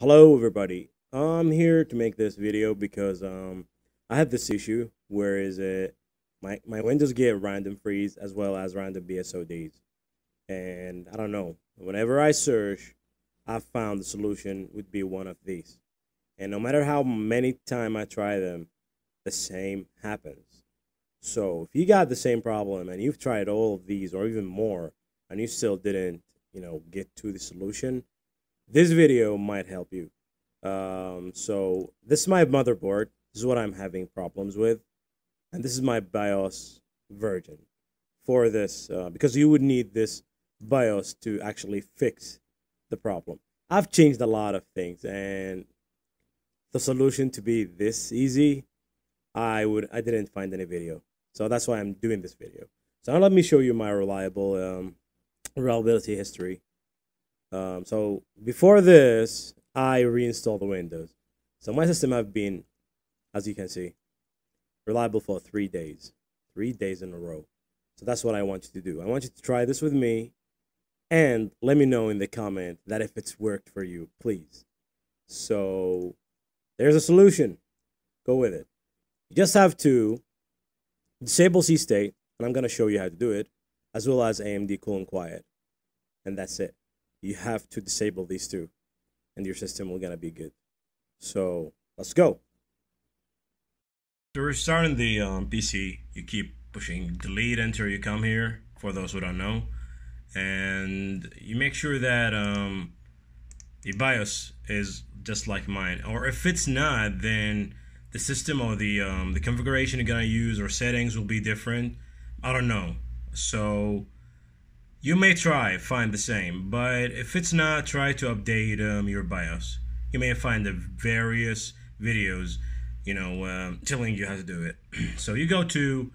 Hello everybody. I'm here to make this video because um I have this issue where is it my my Windows get random freeze as well as random BSODs. And I don't know. Whenever I search, I found the solution would be one of these. And no matter how many time I try them, the same happens. So if you got the same problem and you've tried all of these or even more and you still didn't, you know, get to the solution, this video might help you. Um, so this is my motherboard. This is what I'm having problems with, and this is my BIOS version for this uh, because you would need this BIOS to actually fix the problem. I've changed a lot of things, and the solution to be this easy, I would I didn't find any video, so that's why I'm doing this video. So now let me show you my reliable um, reliability history. Um, so before this, I reinstalled the Windows. So my system have been, as you can see, reliable for three days, three days in a row. So that's what I want you to do. I want you to try this with me, and let me know in the comment that if it's worked for you, please. So there's a solution. Go with it. You just have to disable C state, and I'm gonna show you how to do it, as well as AMD Cool and Quiet, and that's it you have to disable these two and your system will gonna be good. So let's go. To restarting the um, pc you keep pushing delete enter you come here for those who don't know. And you make sure that um, the BIOS is just like mine. Or if it's not then the system or the um, the configuration you're gonna use or settings will be different. I don't know. So you may try find the same, but if it's not, try to update um, your BIOS. You may find the various videos, you know, uh, telling you how to do it. so you go to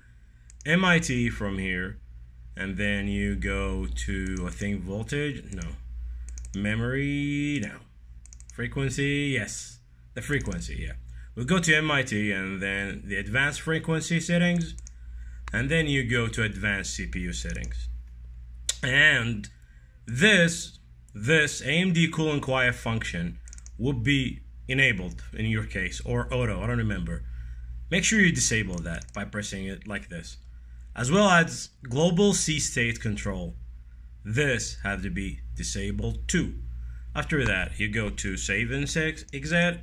MIT from here, and then you go to I think voltage, no, memory, no, frequency, yes, the frequency, yeah. We'll go to MIT and then the advanced frequency settings, and then you go to advanced CPU settings. And this, this AMD cool and quiet function would be enabled in your case or auto, I don't remember. Make sure you disable that by pressing it like this. As well as global C state control. This has to be disabled too. After that, you go to save and exit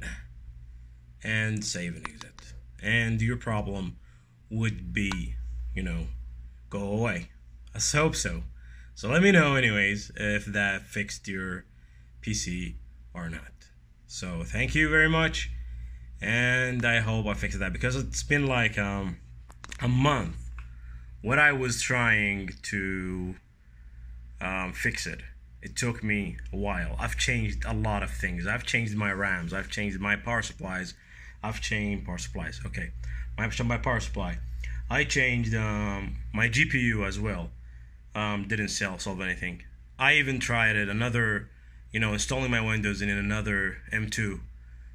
and save and exit. And your problem would be, you know, go away. I hope so. So let me know, anyways, if that fixed your PC or not. So thank you very much, and I hope I fixed that because it's been like um, a month what I was trying to um, fix it. It took me a while. I've changed a lot of things. I've changed my RAMs. I've changed my power supplies. I've changed power supplies. Okay, my my power supply. I changed um, my GPU as well um, didn't sell solve anything. I even tried it another, you know, installing my Windows in another M2,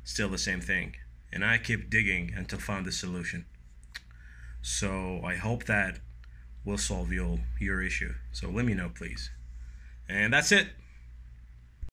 still the same thing. And I kept digging until found the solution. So I hope that will solve your your issue. So let me know, please. And that's it.